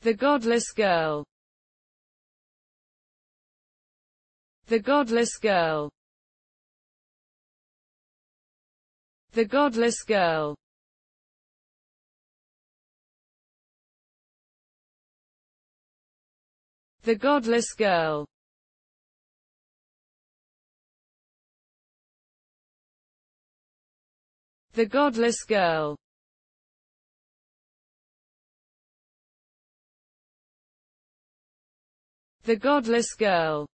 The godless girl. The godless girl. The godless girl. The godless girl. The godless girl. The godless girl.